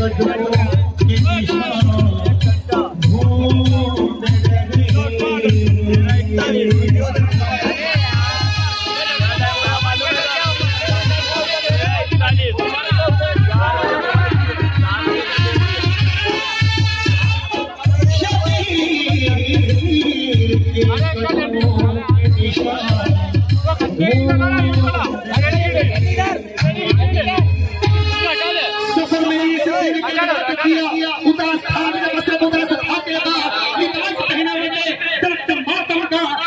Ini kan, ini kan, ini kan. रद्द किया उदास खान ने मतलब उदास खाते का विकास कहना बेटे दर्द मातम का